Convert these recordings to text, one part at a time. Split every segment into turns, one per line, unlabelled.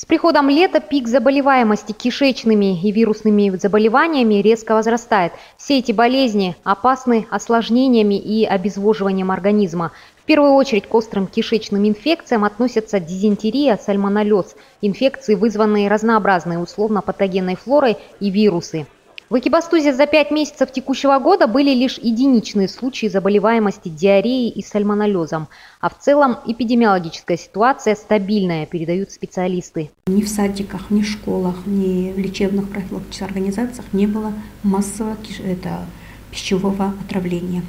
С приходом лета пик заболеваемости кишечными и вирусными заболеваниями резко возрастает. Все эти болезни опасны осложнениями и обезвоживанием организма. В первую очередь к острым кишечным инфекциям относятся дизентерия, сальмонеллез, инфекции, вызванные разнообразной условно-патогенной флорой и вирусы. В Экибастузе за пять месяцев текущего года были лишь единичные случаи заболеваемости диареей и сальмонеллезом, а в целом эпидемиологическая ситуация стабильная, передают специалисты.
Ни в садиках, ни в школах, ни в лечебных профилактических организациях не было массового это, пищевого отравления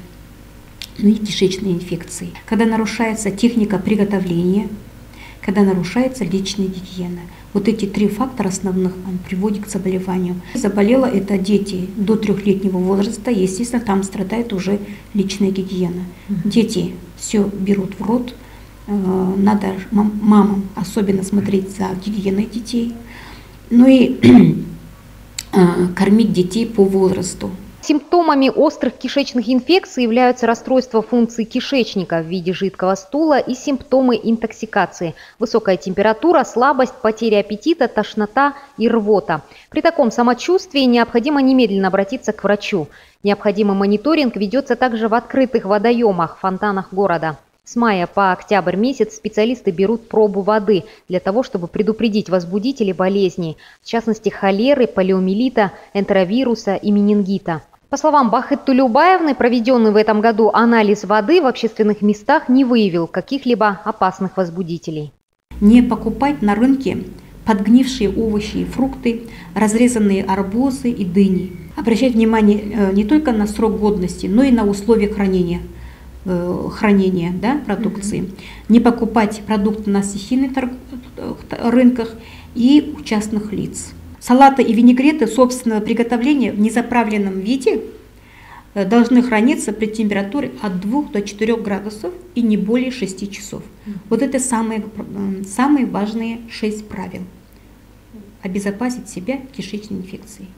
ну и кишечной инфекции. Когда нарушается техника приготовления, когда нарушается личная гигиена. Вот эти три фактора основных он приводит к заболеванию. Заболело это дети до трехлетнего возраста, естественно, там страдает уже личная гигиена. Дети все берут в рот, э, надо мамам особенно смотреть за гигиеной детей, ну и э, кормить детей по возрасту.
Симптомами острых кишечных инфекций являются расстройство функции кишечника в виде жидкого стула и симптомы интоксикации – высокая температура, слабость, потеря аппетита, тошнота и рвота. При таком самочувствии необходимо немедленно обратиться к врачу. Необходимый мониторинг ведется также в открытых водоемах, фонтанах города. С мая по октябрь месяц специалисты берут пробу воды для того, чтобы предупредить возбудители болезней, в частности холеры, полиомиелита, энтеровируса и менингита. По словам Бахет Тулюбаевны, проведенный в этом году анализ воды в общественных местах не выявил каких-либо опасных возбудителей.
Не покупать на рынке подгнившие овощи и фрукты, разрезанные арбузы и дыни. Обращать внимание э, не только на срок годности, но и на условия хранения, э, хранения да, продукции. Не покупать продукты на стихийных э, рынках и у частных лиц. Салаты и винегреты собственного приготовления в незаправленном виде э, должны храниться при температуре от 2 до 4 градусов и не более 6 часов. Вот это самые, самые важные 6 правил. Обезопасить себя кишечной инфекцией.